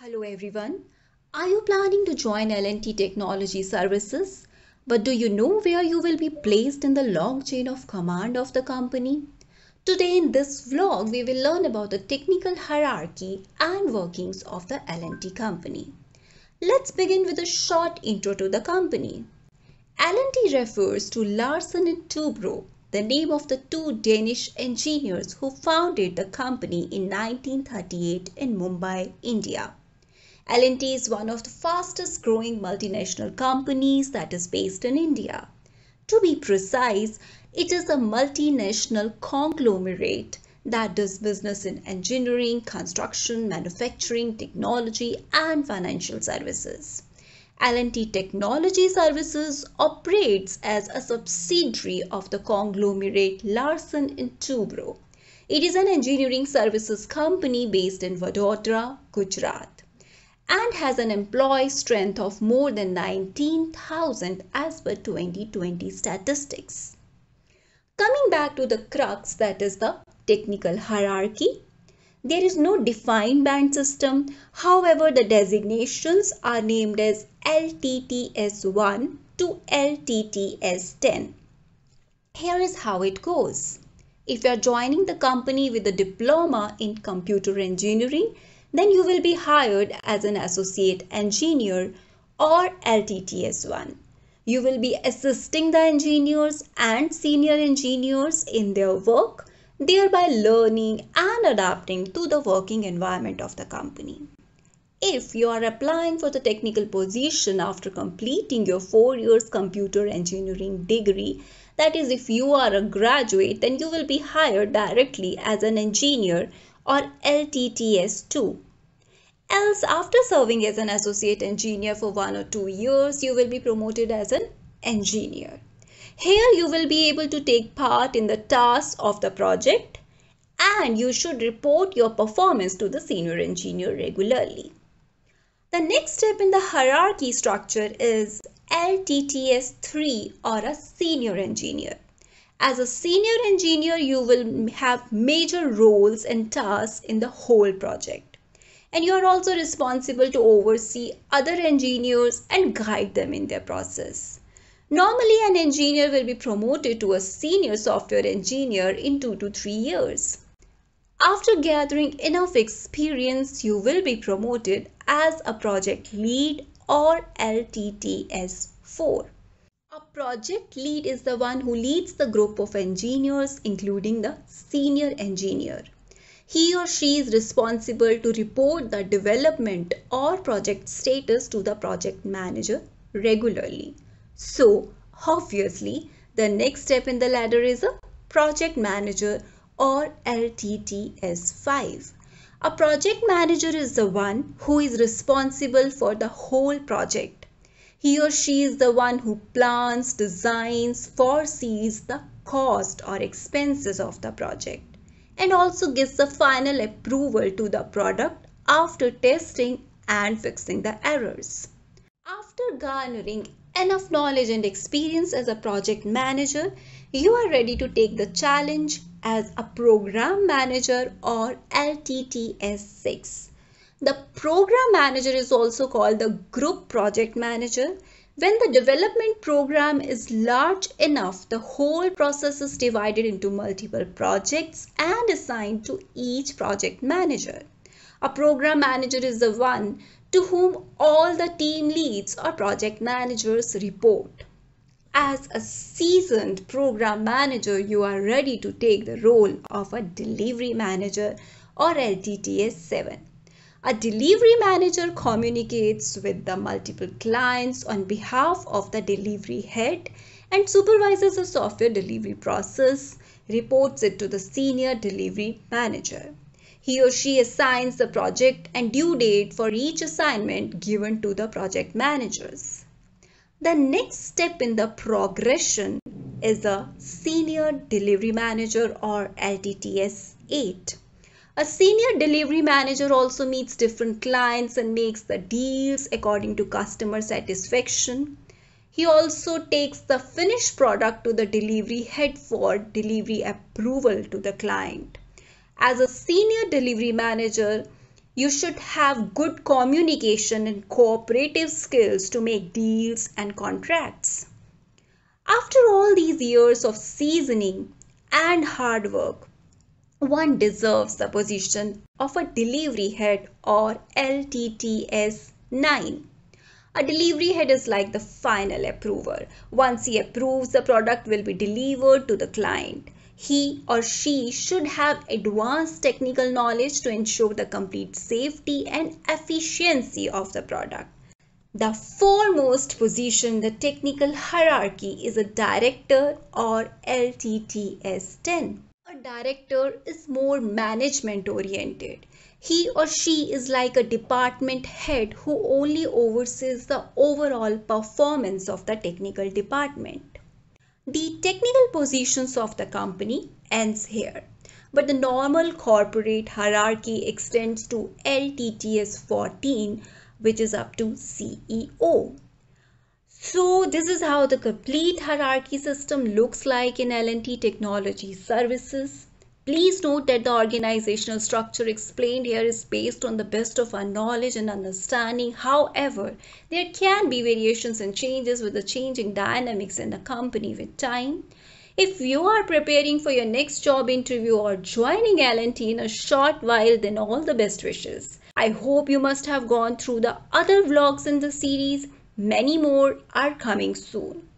Hello everyone. Are you planning to join L&T Technology Services? But do you know where you will be placed in the long chain of command of the company? Today in this vlog, we will learn about the technical hierarchy and workings of the L&T company. Let's begin with a short intro to the company. L&T refers to Larsen and Toubro, the name of the two Danish engineers who founded the company in 1938 in Mumbai, India. L&T is one of the fastest growing multinational companies that is based in India. To be precise, it is a multinational conglomerate that does business in engineering, construction, manufacturing, technology and financial services. L&T Technology Services operates as a subsidiary of the conglomerate Larsen & Toubro. It is an engineering services company based in Vadodara, Gujarat and has an employee strength of more than 19,000 as per 2020 statistics. Coming back to the crux that is the technical hierarchy. There is no defined band system. However, the designations are named as LTTS1 to LTTS10. Here is how it goes. If you are joining the company with a diploma in computer engineering, then you will be hired as an associate engineer or LTTS1. You will be assisting the engineers and senior engineers in their work, thereby learning and adapting to the working environment of the company. If you are applying for the technical position after completing your four years computer engineering degree, that is if you are a graduate, then you will be hired directly as an engineer or LTTS2. Else, after serving as an associate engineer for one or two years, you will be promoted as an engineer. Here you will be able to take part in the tasks of the project and you should report your performance to the senior engineer regularly. The next step in the hierarchy structure is LTTS 3 or a senior engineer. As a senior engineer, you will have major roles and tasks in the whole project. And you are also responsible to oversee other engineers and guide them in their process. Normally, an engineer will be promoted to a senior software engineer in two to three years. After gathering enough experience, you will be promoted as a project lead or LTTS 4. A project lead is the one who leads the group of engineers including the senior engineer. He or she is responsible to report the development or project status to the project manager regularly. So, obviously, the next step in the ladder is a project manager or LTTS5. A project manager is the one who is responsible for the whole project he or she is the one who plans, designs, foresees the cost or expenses of the project and also gives the final approval to the product after testing and fixing the errors. After garnering enough knowledge and experience as a project manager, you are ready to take the challenge as a program manager or LTTS 6. The program manager is also called the group project manager. When the development program is large enough, the whole process is divided into multiple projects and assigned to each project manager. A program manager is the one to whom all the team leads or project managers report. As a seasoned program manager, you are ready to take the role of a delivery manager or LTTS 7. A delivery manager communicates with the multiple clients on behalf of the delivery head and supervises the software delivery process, reports it to the senior delivery manager. He or she assigns the project and due date for each assignment given to the project managers. The next step in the progression is the Senior Delivery Manager or LTTS 8. A senior delivery manager also meets different clients and makes the deals according to customer satisfaction. He also takes the finished product to the delivery head for delivery approval to the client. As a senior delivery manager, You should have good communication and cooperative skills to make deals and contracts. After all these years of seasoning and hard work, one deserves the position of a delivery head or LTTS 9. A delivery head is like the final approver. Once he approves, the product will be delivered to the client. He or she should have advanced technical knowledge to ensure the complete safety and efficiency of the product. The foremost position in the technical hierarchy is a director or LTTS 10. Director is more management oriented. He or she is like a department head who only oversees the overall performance of the technical department. The technical positions of the company ends here, but the normal corporate hierarchy extends to LTTS 14 which is up to CEO. So this is how the complete hierarchy system looks like in L&T Technology Services. Please note that the organizational structure explained here is based on the best of our knowledge and understanding. However, there can be variations and changes with the changing dynamics in the company with time. If you are preparing for your next job interview or joining L&T in a short while, then all the best wishes. I hope you must have gone through the other vlogs in the series Many more are coming soon.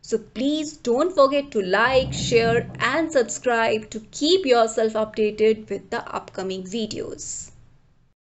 So please don't forget to like, share and subscribe to keep yourself updated with the upcoming videos.